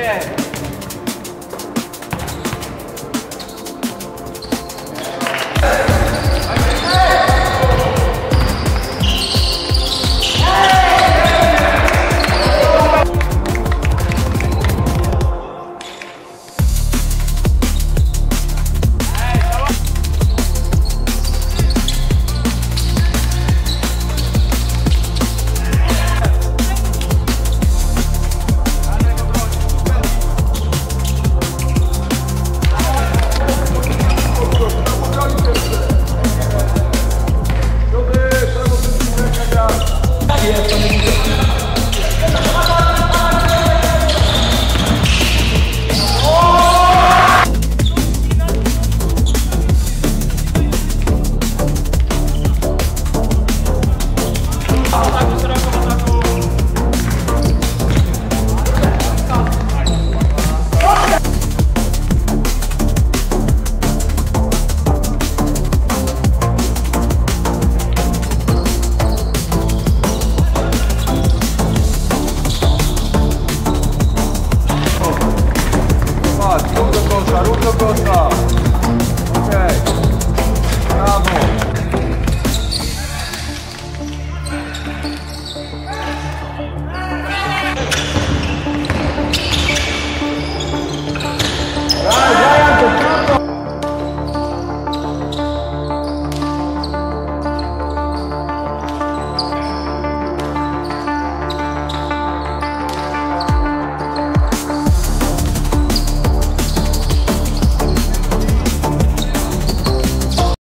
Christian.